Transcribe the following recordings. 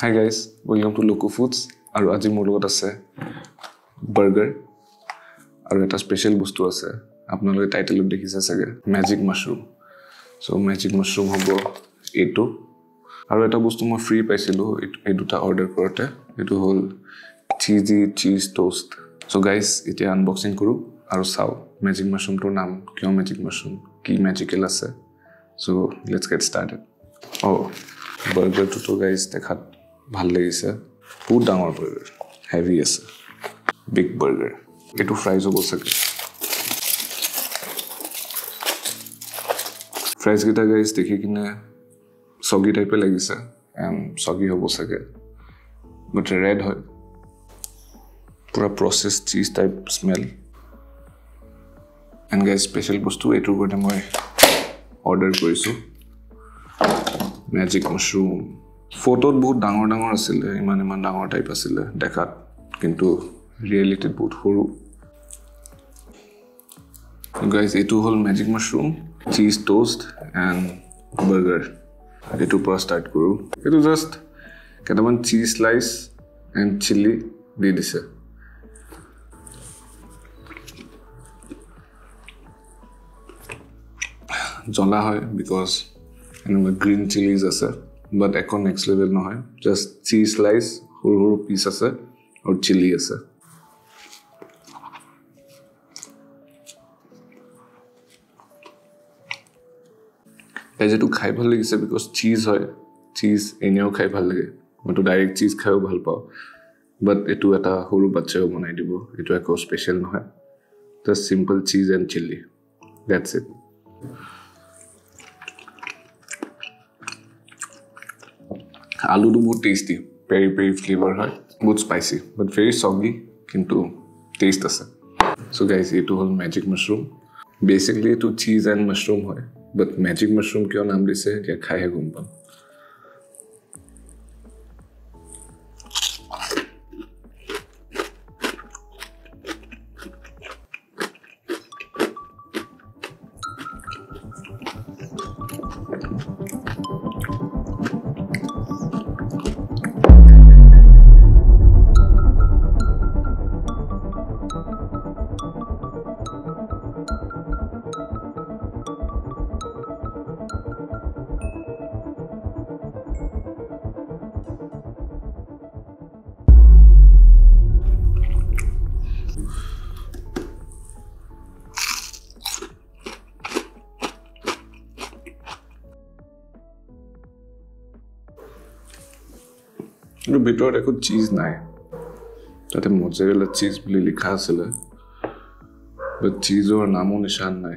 Hi guys welcome to loco foods আৰু আজি মোৰ লগত আছে বাৰ্গাৰ আৰু এটা স্পেচিয়েল বস্তু আছে। আপোনালোকে টাইটেলত দেখিছে চাগে magic mushroom so' magic mushroom হ'ব এইটো। আৰু এটা বস্তু মই ফ্ৰী পাইছিলোঁ এই দুটা অৰ্ডাৰ কৰোঁতে। এইটো হ'ল cheesy cheese toast so' guys এতিয়া আনবক্সিং কৰোঁ আৰু চাওঁ মেজিক মাছৰুমটোৰ নাম কিয় মেজিক মাছৰুম কি মেজিকেল আছে। চ' লেটছ গেট ষ্টাৰ্টেড অঁ বাৰ্গাৰটোতো গাইজ দেখাত ভাল লাগিছে বহুত ডাঙৰ বাৰ্গাৰ হেভি আছে বিগ বাৰ্গাৰ এইটো ফ্ৰাইজ হ'ব চাগে ফ্ৰাইজকেইটা গাইজ দেখি কিনে চগী টাইপে লাগিছে এণ্ড চগী হ'ব চাগে বাট ৰেড হয় পূৰা processed cheese type smell and guys special বস্তু এইটোৰ কাৰণে মই অৰ্ডাৰ কৰিছোঁ মেজিক মাছৰুম ফটোত বহুত ডাঙৰ ডাঙৰ আছিলে ইমান ইমান ডাঙৰ টাইপ আছিলে দেখাত কিন্তু ৰিয়েলিটিত বহুত সৰু। গাইজ এইটো হ'ল magic mushroom cheese toast and burger এইটোৰ পৰা ষ্টাৰ্ট কৰোঁ। এইটো জাষ্ট কেইটামান চিজ স্লাইচ এণ্ড চিলি দি দিছে। জ্বলা হয় বিকজ এনেকুৱা গ্ৰীণ চিলিজ আছে। বাট একো নেক্সট লেভেল নহয়। জাষ্ট চিজ স্লাইচ সৰু সৰু পিচ আছে আৰু চিলি আছে। ভেজিটো খাই ভাল লাগিছে বিকজ চিজ হয়। চিজ এনেও খাই ভাল লাগে। মইতো ডাইৰেক্ট চিজ খাইও ভাল পাওঁ। বাট এইটো এটা সৰু বাচ্চাও বনাই দিব। এইটো একো স্পেচিয়েল নহয়। Just simple cheese and chili that's it আলুটো বহুত টেষ্টি পেৰি পেৰি ফ্লেভাৰ হয় বহুত স্পাইচি বাট ভেৰি চগি কিন্তু টেষ্ট আছে। চ' গাইজ এইটো হ'ল মেজিক মাছৰুম বেচিকলি এইটো চিজ এণ্ড মাছৰুম হয় বাট মেজিক মাছৰুম কিয় নাম দিছে এতিয়া খাইহে গম পাম। কিন্তু ভিতৰত একো চিজ নাই। তাতে মজেৰেলা চিজ বুলি লিখা আছিলে। বাট চিজৰ নামো নিচান নাই।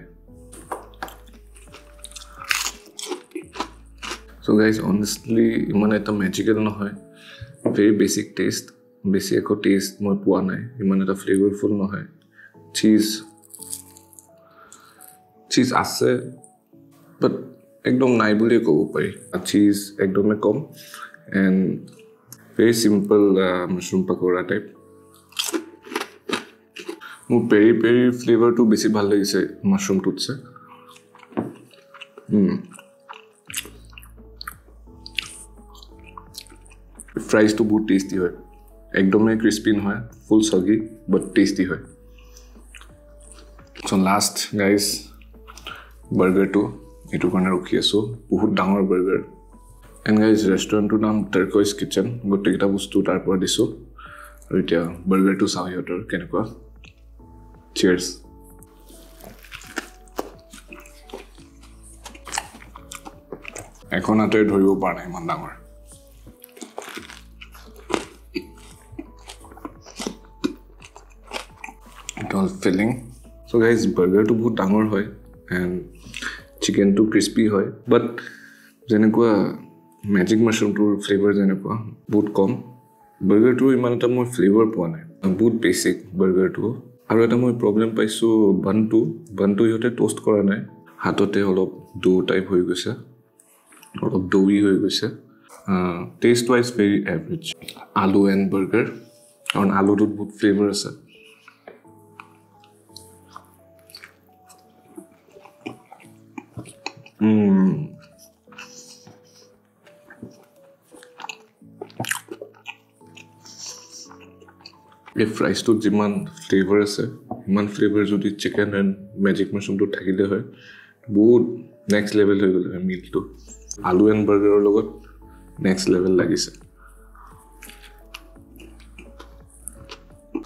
চ' গাইজ অনেষ্টলি ইমান এটা মেজিকেল নহয়। ভেৰি বেচিক টেষ্ট বেছি একো টেষ্ট মই পোৱা নাই। ইমান এটা ফ্লেভাৰফুল নহয়। চিজ চিজ আছে বাট একদম নাই বুলিয়ে ক'ব পাৰি। চিজ একদমেই কম। And very simple mushroom pakora type মোৰ পেৰি পেৰি ফ্লেভাৰটো বেছি ভাল লাগিছে মাছৰুমটোতছে ফ্ৰাইজটো বহুত টেষ্টি হয় একদমেই ক্ৰিস্পি নহয় ফুল চগি বাট টেষ্টি হয় চ' লাষ্ট গাইজ বাৰ্গাৰটো এইটোৰ কাৰণে ৰখি আছোঁ বহুত ডাঙৰ বাৰ্গাৰ এণ্ড গাইজ ৰেষ্টুৰেণ্টটোৰ নাম টাৰ্কইজ কিটচেন গোটেইকেইটা বস্তু তাৰ পৰা দিছোঁ। আৰু এতিয়া বাৰ্গাৰটো চাওঁ সিহঁতৰ কেনেকুৱা। চিয়াৰ্ছ এখন হাতেৰে ধৰিব পৰা নাই ইমান ডাঙৰ। ফিলিং চ' গাইজ বাৰ্গাৰটো বহুত ডাঙৰ হয়। এণ্ড চিকেনটো ক্ৰিস্পি হয়। বাট যেনেকুৱা মেজিক মাছৰুমটোৰ ফ্লেভাৰ যেনেকুৱা বহুত কম বাৰ্গাৰটোৰ ইমান এটা মই ফ্লেভাৰ পোৱা নাই। বহুত বেচিক বাৰ্গাৰটো আৰু এটা মই প্ৰব্লেম পাইছোঁ বানটো বানটো সিহঁতে ট'ষ্ট কৰা নাই। হাততে অলপ ডো টাইপ হৈ গৈছে। অলপ দৌৰি হৈ গৈছে। টেষ্ট ৱাইজ ভেৰি এভাৰেজ আলু এণ্ড বাৰ্গাৰ কাৰণ আলুটোত বহুত ফ্লেভাৰ আছে। এই ফ্ৰাইজটোত যিমান ফ্লেভাৰ আছে সিমান ফ্লেভাৰ যদি চিকেন এণ্ড মেজিক মাছৰুমটোত থাকিলে হয় বহুত নেক্সট লেভেল হৈ গ'লে হয় মিলটো আলু এণ্ড বাৰ্গাৰৰ লগত নেক্সট লেভেল লাগিছে।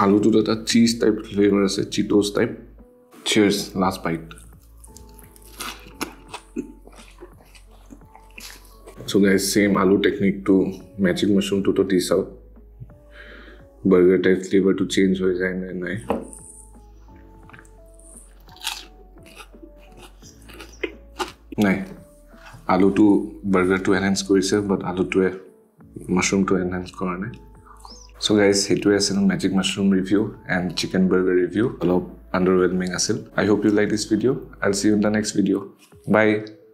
আলুটোত এটা চিজ টাইপ ফ্লেভাৰ আছে Cheetos type cheers last bite so' guys same আলু টেকনিকটো মেজিক মাছৰুমটোতো দি চাওক বাৰ্গাৰ টাইপ ফ্লেভাৰটো চেঞ্জ হৈ যায় নে নাই নাই আলুটো বাৰ্গাৰটো এনহেঞ্চ কৰিছে বাট আলুটোৱে মাছৰুমটো এনহেঞ্চ কৰা নাই চ' গাইজ সেইটোৱে আছিল magic mushroom review and chicken burger review অলপ আণ্ডাৰৱেলমিং আছিল I hope you like this video' I see you the next video' bye